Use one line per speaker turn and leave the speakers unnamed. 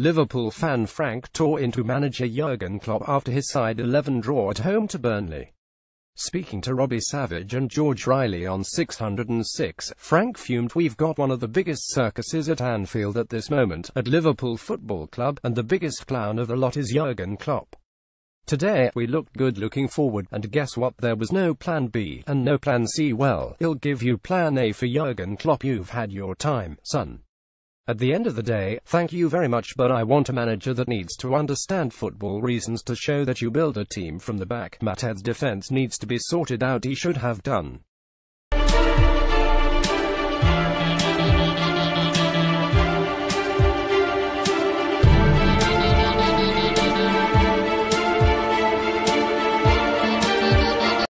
Liverpool fan Frank tore into manager Jurgen Klopp after his side 11 draw at home to Burnley. Speaking to Robbie Savage and George Riley on 606, Frank fumed We've got one of the biggest circuses at Anfield at this moment, at Liverpool Football Club, and the biggest clown of the lot is Jurgen Klopp. Today, we looked good looking forward, and guess what, there was no plan B, and no plan C well, he'll give you plan A for Jurgen Klopp, you've had your time, son. At the end of the day, thank you very much but I want a manager that needs to understand football reasons to show that you build a team from the back. Mated's defense needs to be sorted out he should have done.